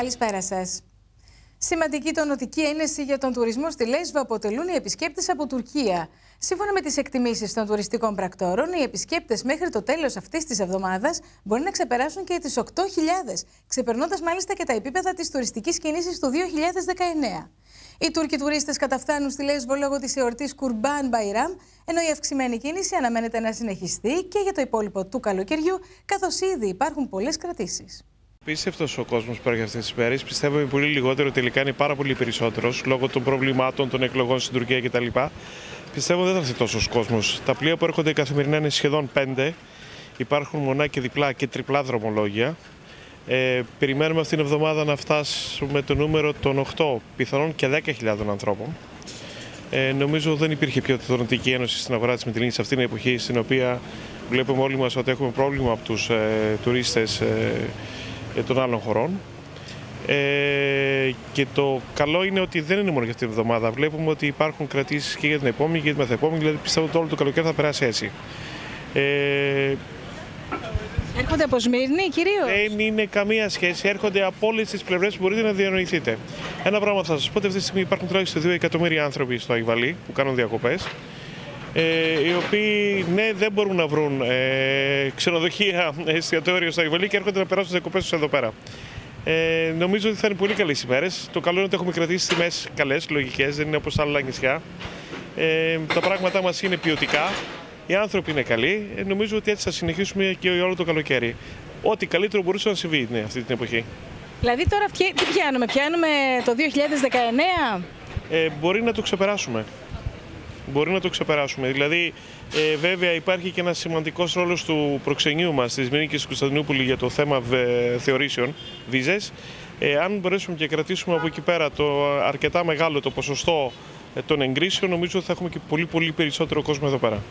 Καλησπέρα σας. Σημαντική τονοτική ένεση για τον τουρισμό στη Λέσβο αποτελούν οι επισκέπτες από Τουρκία. Σύμφωνα με τις εκτιμήσεις των τουριστικών πρακτόρων, οι επισκέπτες μέχρι το τέλος αυτής της εβδομάδας μπορεί να ξεπεράσουν και τις 8.000, ξεπερνώντας μάλιστα και τα επίπεδα της τουριστικής κίνηση του 2019. Οι Τούρκοι τουρίστες καταφτάνουν στη Λέσβο λόγω της εορτής Κουρμπάν Μπαϊράμ, ενώ η αυξημένη κίνηση αναμένεται να συνεχιστεί και για το υπόλοιπο του καλοκαιριού, καθώς ήδη υπάρχουν πολλές κρατήσεις. Πίστευτο ο κόσμος που έρχεται αυτές τις μέρες. Πιστεύω ότι πολύ λιγότερο τελικά είναι πάρα πολύ περισσότερος λόγω των προβλημάτων των εκλογών στην Τουρκία κτλ. Πιστεύω δεν θα έρθει τόσος κόσμος. Τα πλοία που έρχονται καθημερινά είναι σχεδόν πέντε. Υπάρχουν μονά και διπλά και τριπλά δρομολόγια. Ε, περιμένουμε αυτήν την εβδομάδα να φτάσουμε το νούμερο των 8, πιθανόν και 10.000 ανθρώπων. Ε, νομίζω δεν υπήρχε πιο τονωτική ένωση στην αγορά της Μητυλίνη σε αυτήν την εποχή, στην οποία βλέπουμε όλοι μας ότι έχουμε πρόβλημα από τους ε, τουρίστες ε, των άλλων χωρών. Ε, και το καλό είναι ότι δεν είναι μόνο για αυτή την εβδομάδα. Βλέπουμε ότι υπάρχουν κρατήσεις και για την επόμενη και για την μεθεπόμενη. Δηλαδή πιστεύω ότι όλο το καλοκαίρι θα περάσει έτσι. Ε, Έρχονται από Σμύρνη κυρίως; δεν είναι καμία σχέση. Έρχονται από όλες τις πλευρές που μπορείτε να διανοηθείτε. Ένα πράγμα θα σας πω ότι αυτή τη στιγμή υπάρχουν τουλάχιστον 2 εκατομμύρια άνθρωποι στο Αϊβαλί που κάνουν διακοπές. Ε, οι οποίοι ναι, δεν μπορούν να βρουν ε, ξενοδοχεία, εστιατόριο στο Αϊβαλί και έρχονται να περάσουν τις διακοπές τους εδώ πέρα. Ε, νομίζω ότι θα είναι πολύ καλές ημέρε. Το καλό είναι ότι έχουμε κρατήσει τιμές καλές, λογικές, δεν είναι όπως άλλα νησιά. Ε, τα πράγματά μας είναι ποιοτικά. Οι άνθρωποι είναι καλοί. Ε, νομίζω ότι έτσι θα συνεχίσουμε και όλο το καλοκαίρι. Ό,τι καλύτερο μπορούσε να συμβεί ναι, αυτή την εποχή. Δηλαδή τώρα ποια- τι πιάνουμε, πιάνουμε το 2019. Ε, μπορεί να το ξεπεράσουμε. Μπορεί να το ξεπεράσουμε. Δηλαδή, ε, βέβαια, υπάρχει και ένας σημαντικός ρόλος του προξενείου μας της Μήνη και τη Κωνσταντινούπολη για το θέμα βε- θεωρήσεων, βίζες. Ε, αν μπορέσουμε και κρατήσουμε από εκεί πέρα το αρκετά μεγάλο το ποσοστό ε, των εγκρίσεων, νομίζω ότι θα έχουμε και πολύ πολύ περισσότερο κόσμο εδώ πέρα.